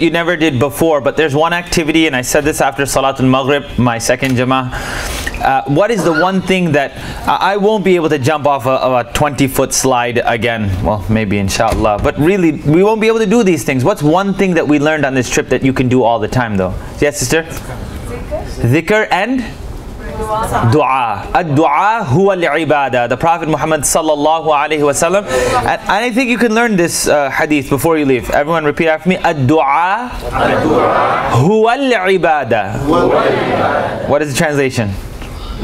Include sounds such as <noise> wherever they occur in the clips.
you never did before, but there's one activity, and I said this after Salatul Maghrib, my second Jama'ah. Uh, what is the one thing that I I won't be able to jump off a, of a 20 foot slide again? Well, maybe inshallah, but really, we won't be able to do these things. What's one thing that we learned on this trip that you can do all the time, though? Yes, sister? Zikr, Zikr and? Dua. Ad-dua huwa al-ibadah. The Prophet Muhammad sallallahu alayhi wa sallam. And, and I think you can learn this uh, hadith before you leave. Everyone repeat after me. Ad-dua huwa al-ibadah. What is the translation?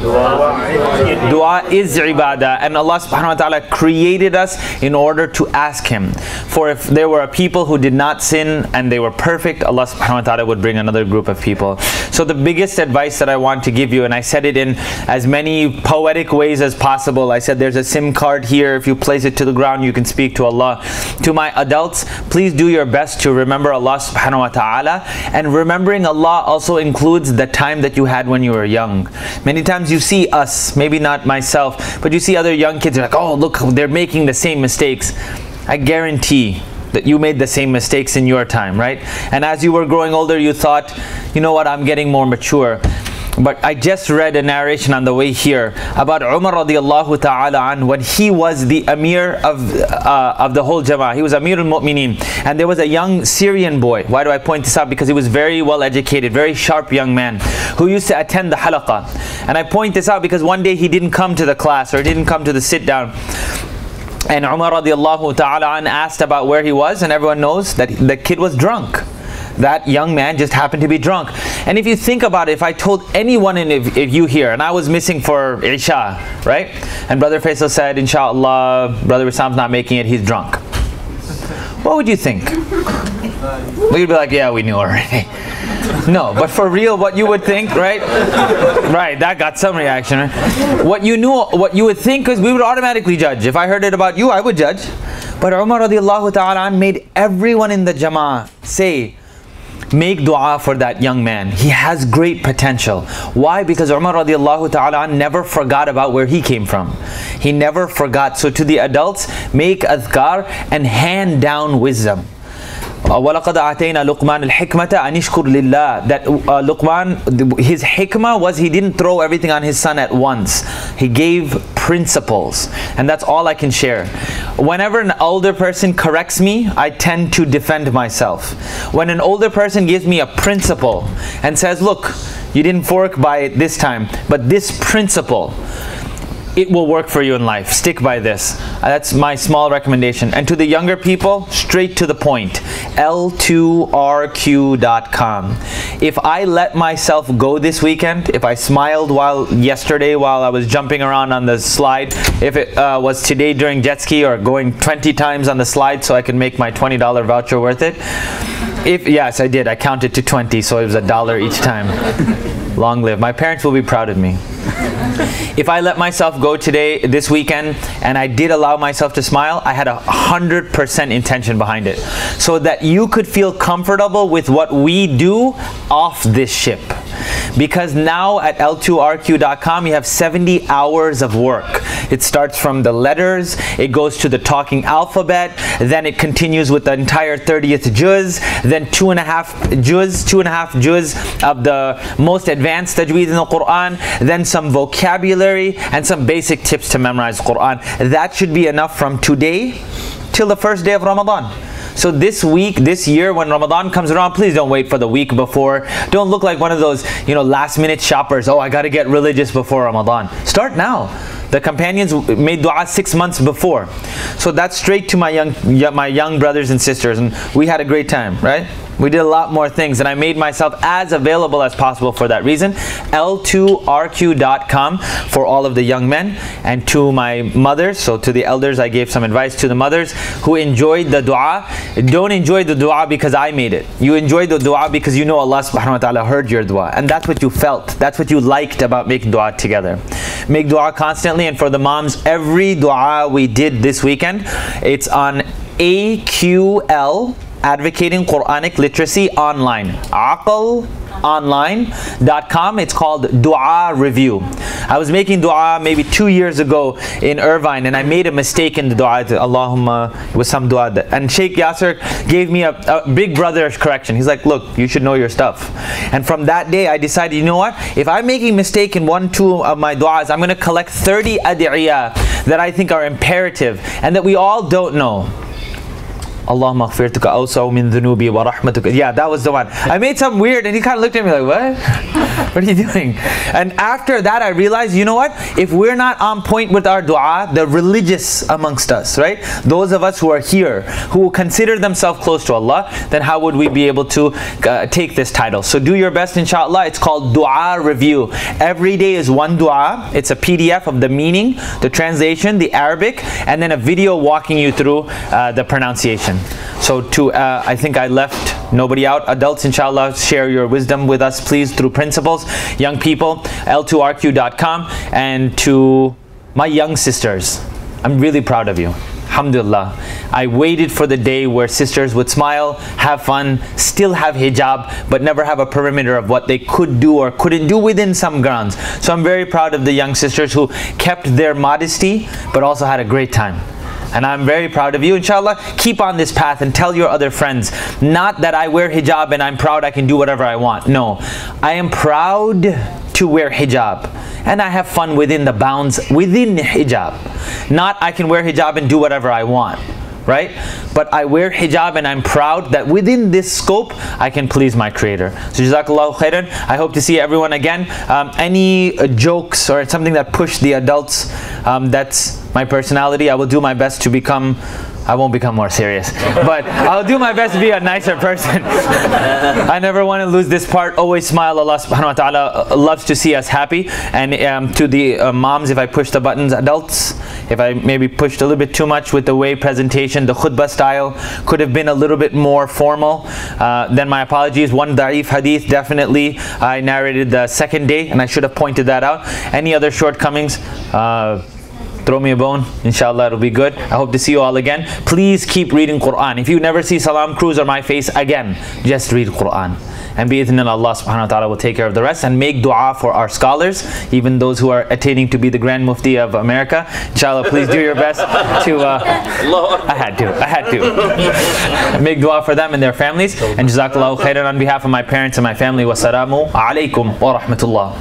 Dua is ibadah and Allah subhanahu wa ta'ala created us in order to ask Him. For if there were a people who did not sin and they were perfect, Allah subhanahu wa ta'ala would bring another group of people. So the biggest advice that I want to give you, and I said it in as many poetic ways as possible. I said there's a SIM card here. If you place it to the ground, you can speak to Allah. To my adults, please do your best to remember Allah subhanahu wa ta'ala. And remembering Allah also includes the time that you had when you were young. Many times you see us, maybe not myself, but you see other young kids, you're like, oh, look, they're making the same mistakes. I guarantee that you made the same mistakes in your time, right? And as you were growing older, you thought, you know what, I'm getting more mature. But I just read a narration on the way here about Umar radiallahu ta'ala an when he was the Amir of, uh, of the whole Jama'ah. He was Amir al-Mu'mineen. And there was a young Syrian boy. Why do I point this out? Because he was very well educated, very sharp young man who used to attend the halaqah. And I point this out because one day he didn't come to the class or didn't come to the sit down. And Umar radiallahu ta'ala an asked about where he was and everyone knows that the kid was drunk that young man just happened to be drunk. And if you think about it, if I told anyone in if, if you here, and I was missing for Isha, right? And Brother Faisal said, Inshallah, Brother Wisam's not making it, he's drunk. What would you think? We'd be like, yeah, we knew already. <laughs> No, but for real, what you would think, right? Right, that got some reaction. Right? What you knew, what you would think, is we would automatically judge. If I heard it about you, I would judge. But Umar radiallahu ta'ala made everyone in the jama'ah say, make dua for that young man. He has great potential. Why? Because Umar radiallahu ta'ala never forgot about where he came from. He never forgot. So to the adults, make adhkar and hand down wisdom. وَلَقَدْ آتَيْنَا لُقْمَانَ الْحِكْمَةَ أَنِ اشْكُرْ لِلَّهِ That uh, Luqman, his hikmah was he didn't throw everything on his son at once. He gave principles. And that's all I can share. Whenever an older person corrects me, I tend to defend myself. When an older person gives me a principle and says, look, you didn't fork by it this time, but this principle, it will work for you in life. Stick by this. Uh, That's my small recommendation. And to the younger people, straight to the point. L2RQ.com. If I let myself go this weekend, if I smiled while yesterday while I was jumping around on the slide, if it uh, was today during jet ski or going 20 times on the slide so I could make my $20 voucher worth it. If yes, I did. I counted to 20, so it was a dollar each time. <laughs> Long live. My parents will be proud of me. If I let myself go today, this weekend, and I did allow myself to smile, I had a hundred percent intention behind it. So that you could feel comfortable with what we do off this ship. Because now at L2RQ.com, you have 70 hours of work. It starts from the letters, it goes to the talking alphabet, then it continues with the entire 30th juz, then two and a half juz, two and a half juz of the most advanced tajweed in the Quran, then some vocabulary and some basic tips to memorize Quran. That should be enough from today till the first day of Ramadan. So this week, this year, when Ramadan comes around, please don't wait for the week before. Don't look like one of those, you know, last minute shoppers. Oh, I got to get religious before Ramadan. Start now. The companions made dua six months before. So that's straight to my young, my young brothers and sisters. And we had a great time, right? We did a lot more things and I made myself as available as possible for that reason. L2RQ.com for all of the young men and to my mothers, so to the elders I gave some advice to the mothers who enjoyed the dua. Don't enjoy the dua because I made it. You enjoy the dua because you know Allah subhanahu wa ta'ala heard your dua and that's what you felt. That's what you liked about making dua together. Make dua constantly and for the moms, every dua we did this weekend, it's on AQL advocating Quranic literacy online. Aql online.com. It's called Dua Review. I was making dua maybe two years ago in Irvine and I made a mistake in the dua. Allahumma, it was some dua. That, and Sheikh Yasir gave me a, a big brother correction. He's like, look, you should know your stuff. And from that day, I decided, you know what? If I'm making mistake in one, two of my du'as, I'm going to collect 30 adiyah that I think are imperative and that we all don't know. Allah maghfirtuka awsa'u min dhunubi wa rahmatuka. Yeah, that was the one. I made some weird and he kind of looked at me like, what? <laughs> what are you doing? And after that I realized, you know what? If we're not on point with our dua, the religious amongst us, right? Those of us who are here, who consider themselves close to Allah, then how would we be able to uh, take this title? So do your best inshallah. It's called Dua Review. Every day is one dua. It's a PDF of the meaning, the translation, the Arabic, and then a video walking you through uh, the pronunciation. So to, uh, I think I left nobody out. Adults, inshallah, share your wisdom with us, please, through Young people, l2rq.com. And to my young sisters, I'm really proud of you. Alhamdulillah. I waited for the day where sisters would smile, have fun, still have hijab, but never have a perimeter of what they could do or couldn't do within some grounds. So I'm very proud of the young sisters who kept their modesty, but also had a great time and I'm very proud of you. Inshallah, keep on this path and tell your other friends. Not that I wear hijab and I'm proud I can do whatever I want. No, I am proud to wear hijab and I have fun within the bounds within hijab. Not I can wear hijab and do whatever I want right? But I wear hijab and I'm proud that within this scope, I can please my creator. So Jazakallahu khairan. I hope to see everyone again. Um, any jokes or something that push the adults, um, that's my personality. I will do my best to become I won't become more serious. <laughs> But I'll do my best to be a nicer person. <laughs> I never want to lose this part. Always smile. Allah subhanahu wa ta'ala uh, loves to see us happy. And um, to the uh, moms, if I push the buttons, adults, if I maybe pushed a little bit too much with the way presentation, the khutbah style could have been a little bit more formal, uh, then my apologies. One da'if hadith, definitely I narrated the second day and I should have pointed that out. Any other shortcomings? Uh, throw me a bone. Inshallah it'll be good. I hope to see you all again. Please keep reading quran. If you never see Salaam Cruise or my face again just read quran. And be bi'idhnillah Allah subhanahu wa ta'ala will take care of the rest and make dua for our scholars even those who are attaining to be the Grand Mufti of America. Inshallah please do your best to uh, I had to I had to. <laughs> Make dua for them and their families. And jazakallahu khairan on behalf of my parents and my family. Wassalamu alaikum wa rahmatullah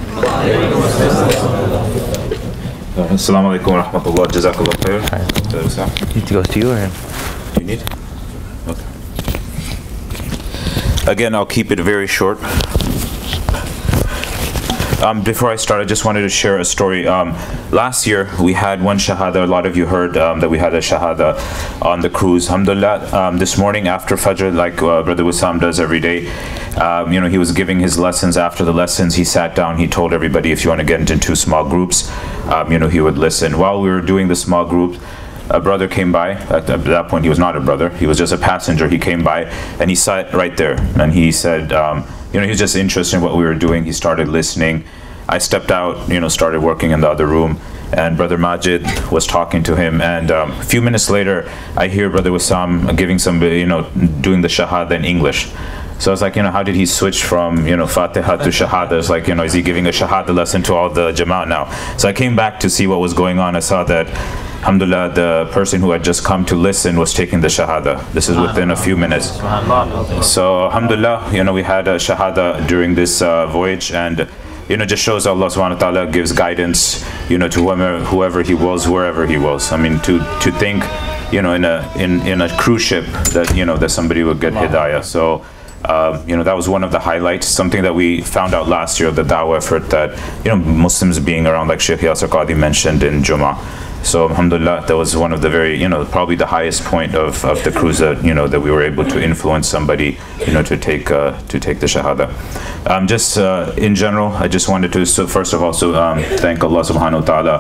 Assalamu alaikum wa rahmatullah. Jazakallah khair. Need to to you or him? You need? Okay. Again, I'll keep it very short. Um, before I start, I just wanted to share a story. Um, last year, we had one shahada. A lot of you heard um, that we had a shahada on the cruise. Alhamdulillah, um, this morning after Fajr, like uh, Brother Wisam does every day, um, you know, he was giving his lessons. After the lessons, he sat down, he told everybody, if you want to get into two small groups, um, you know, he would listen. While we were doing the small group, a brother came by. At, at, that point, he was not a brother. He was just a passenger. He came by and he sat right there. And he said, um, you know, he was just interested in what we were doing. He started listening. I stepped out, you know, started working in the other room. And Brother Majid was talking to him. And um, a few minutes later, I hear Brother Wisam giving some, you know, doing the Shahada in English. So I was like, you know, how did he switch from, you know, Fatiha to Shahada? It's like, you know, is he giving a Shahada lesson to all the Jamaat now? So I came back to see what was going on. I saw that Alhamdulillah, the person who had just come to listen was taking the Shahada. This is within a few minutes. So, Alhamdulillah, you know, we had a Shahada during this uh, voyage and you know, just shows Allah subhanahu wa ta'ala gives guidance, you know, to whoever, whoever he was, wherever he was. I mean, to, to think, you know, in a, in, in a cruise ship that, you know, that somebody would get hidayah. So, uh, you know, that was one of the highlights, something that we found out last year of the dawah effort that, you know, Muslims being around, like Sheikh Yasir Qadhi mentioned in Jummah. So alhamdulillah, that was one of the very, you know, probably the highest point of, of the cruise that, you know, that we were able to influence somebody, you know, to take uh, to take the shahada. Um, just uh, in general, I just wanted to, so first of all, so um, thank Allah subhanahu wa ta'ala.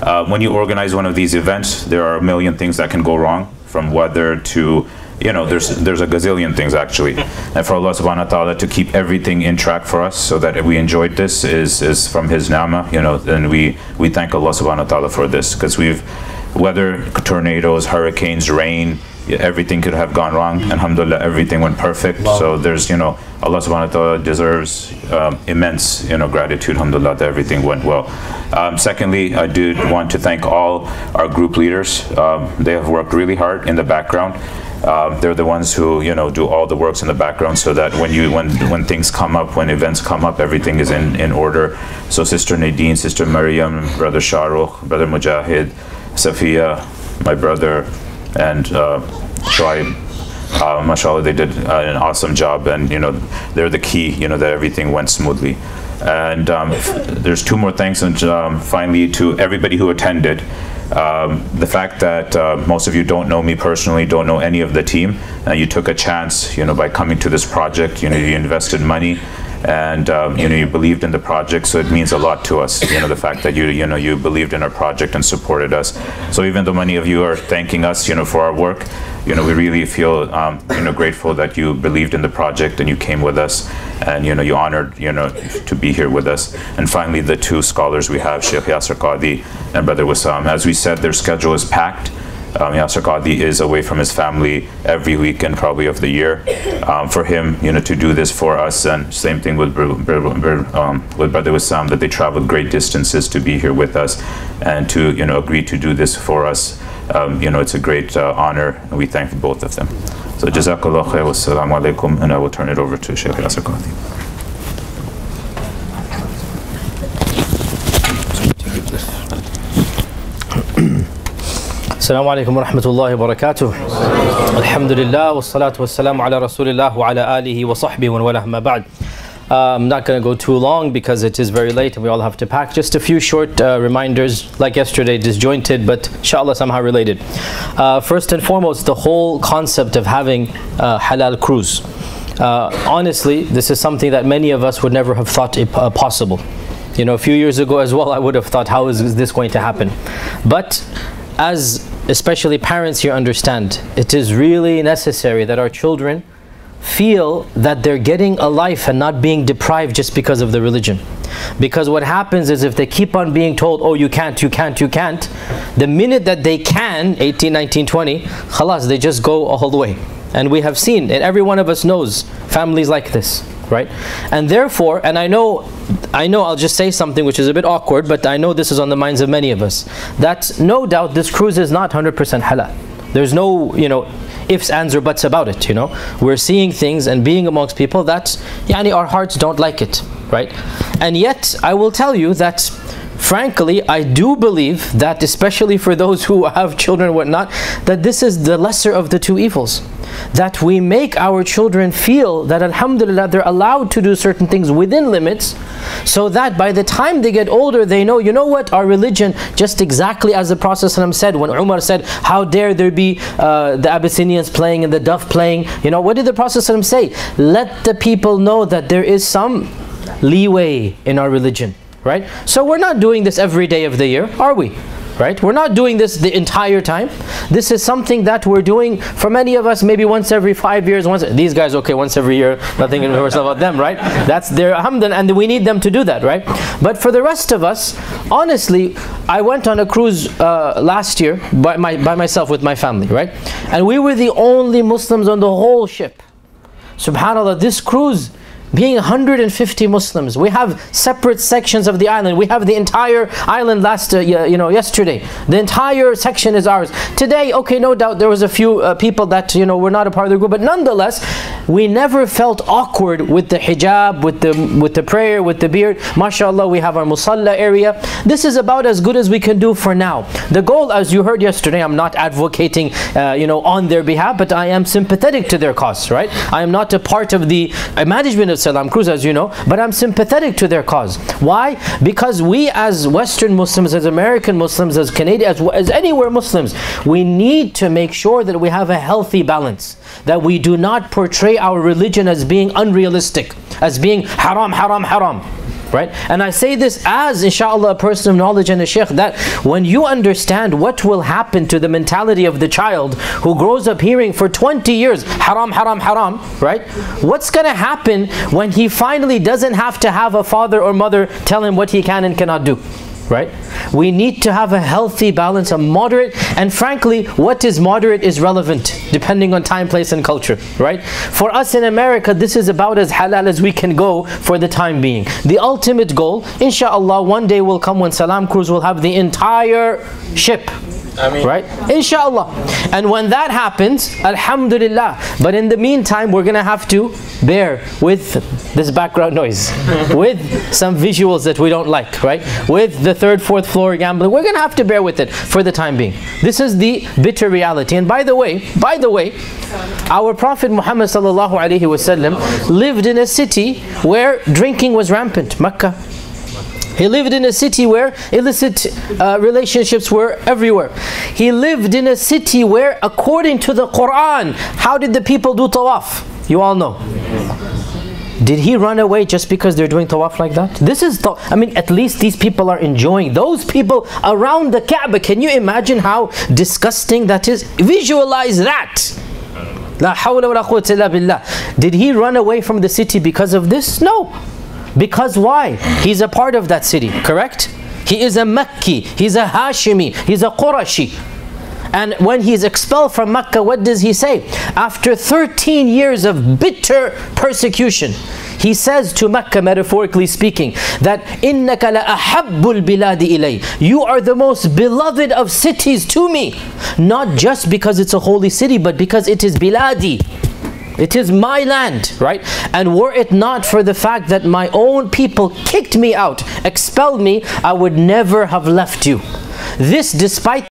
Uh, when you organize one of these events, there are a million things that can go wrong, from weather to you know, there's there's a gazillion things actually. And for Allah subhanahu wa ta'ala to keep everything in track for us so that we enjoyed this is is from his nama, you know, and we we thank Allah subhanahu wa ta'ala for this because we've weather, tornadoes, hurricanes, rain, everything could have gone wrong. And alhamdulillah, everything went perfect. So there's, you know, Allah subhanahu wa ta'ala deserves um, immense, you know, gratitude, alhamdulillah, that everything went well. Um, secondly, I do want to thank all our group leaders. Um, they have worked really hard in the background. Um, they're the ones who you know do all the works in the background so that when you when when things come up when events come up everything is in in order. So sister Nadine sister Maryam brother Shahrukh brother Mujahid Safiya my brother and uh, Shoaib. Uh, mashallah they did uh, an awesome job and you know they're the key you know that everything went smoothly. And um, there's two more things and um, finally to everybody who attended um, the fact that uh, most of you don't know me personally, don't know any of the team, uh, you took a chance, you know, by coming to this project. You know, you invested money, and um, you know, you believed in the project. So it means a lot to us. You know, the fact that you, you know, you believed in our project and supported us. So even though many of you are thanking us, you know, for our work, you know, we really feel, um, you know, grateful that you believed in the project and you came with us, and you know, you honored, you know, to be here with us. And finally, the two scholars we have, Sheikh Yasir Qadhi and Brother Wisam. As we said, their schedule is packed. Um, Yasir Qadhi is away from his family every weekend, probably of the year. Um, for him, you know, to do this for us, and same thing with um, with Brother Wisam, that they traveled great distances to be here with us, and to you know agree to do this for us. Um, you know, it's a great uh, honor, and we thank both of them. So, Jazakallah khair, wassalamu alaikum, and I will turn it over to Sheikh Yasir Qadhi. السلام عليكم ورحمة الله وبركاته الحمد لله والصلاة والسلام على رسول الله وعلى آله وصحبه ومن والاه ما بعد Uh, I'm not going to go too long because it is very late and we all have to pack. Just a few short uh, reminders, like yesterday, disjointed, but inshallah somehow related. Uh, first and foremost, the whole concept of having uh, halal cruise. Uh, honestly, this is something that many of us would never have thought it, uh, possible. You know, a few years ago as well, I would have thought, how is this going to happen? But as especially parents here understand, it is really necessary that our children feel that they're getting a life and not being deprived just because of the religion. Because what happens is if they keep on being told, oh, you can't, you can't, you can't, the minute that they can, 18, 19, 20, khalas, they just go all the way. And we have seen, and every one of us knows families like this, right? And therefore, and I know, I know I'll just say something which is a bit awkward, but I know this is on the minds of many of us, that no doubt this cruise is not 100% halal. There's no, you know, ifs, ands, or buts about it, you know. We're seeing things and being amongst people that, yani, our hearts don't like it, right? And yet, I will tell you that frankly, I do believe that, especially for those who <laughs> have children and whatnot, that this is the lesser of the two evils. That we make our children feel that, Alhamdulillah, they're allowed to do certain things within limits, so that by the time they get older, they know, you know what, our religion, just exactly as the Prophet said, when Umar said, How dare there be uh, the Abyssinians playing and the duff playing? You know, what did the Prophet say? Let the people know that there is some leeway in our religion right? So we're not doing this every day of the year, are we? Right? We're not doing this the entire time. This is something that we're doing for many of us maybe once every five years. Once these guys, okay, once every year. Nothing universal about them, right? That's their alhamdulillah, and we need them to do that, right? But for the rest of us, honestly, I went on a cruise uh, last year by my by myself with my family, right? And we were the only Muslims on the whole ship. Subhanallah, this cruise being 150 Muslims. We have separate sections of the island. We have the entire island last, uh, you know, yesterday. The entire section is ours. Today, okay, no doubt there was a few uh, people that, you know, were not a part of the group, but nonetheless, we never felt awkward with the hijab, with the with the prayer, with the beard. MashaAllah, we have our musalla area. This is about as good as we can do for now. The goal, as you heard yesterday, I'm not advocating, uh, you know, on their behalf, but I am sympathetic to their cause, right? I am not a part of the management of Salaam Cruise, as you know, but I'm sympathetic to their cause. Why? Because we as Western Muslims, as American Muslims, as Canadian, as, as anywhere Muslims, we need to make sure that we have a healthy balance. That we do not portray our religion as being unrealistic, as being haram, haram, haram right? And i say this as inshallah a person of knowledge and a sheikh that when you understand what will happen to the mentality of the child who grows up hearing for 20 years haram haram haram right? What's going to happen when he finally doesn't have to have a father or mother tell him what he can and cannot do right? We need to have a healthy balance, a moderate, and frankly, what is moderate is relevant depending on time, place, and culture, right? For us in America, this is about as halal as we can go for the time being. The ultimate goal, inshallah, one day will come when Salaam Cruise will have the entire ship Right? Inshallah. And when that happens, Alhamdulillah. But in the meantime, we're going to have to bear with this background noise, <laughs> with some visuals that we don't like, right? With the third, fourth floor gambling. We're going to have to bear with it for the time being. This is the bitter reality. And by the way, by the way, our Prophet Muhammad sallallahu alaihi wasallam lived in a city where drinking was rampant, Mecca. He lived in a city where illicit uh, relationships were everywhere. He lived in a city where, according to the Quran, how did the people do tawaf? You all know. Did he run away just because they're doing tawaf like that? This is, I mean, at least these people are enjoying. Those people around the Kaaba, can you imagine how disgusting that is? Visualize that. La hawla wa la billah. Did he run away from the city because of this? No. Because why? He's a part of that city, correct? He is a Makki, he's a Hashimi, he's a Qurashi. And when he's expelled from Mecca, what does he say? After 13 years of bitter persecution, he says to Mecca, metaphorically speaking, that إِنَّكَ لَأَحَبُّ الْبِلَادِ إِلَيْ You are the most beloved of cities to me. Not just because it's a holy city, but because it is biladi. It is my land, right? And were it not for the fact that my own people kicked me out, expelled me, I would never have left you. This despite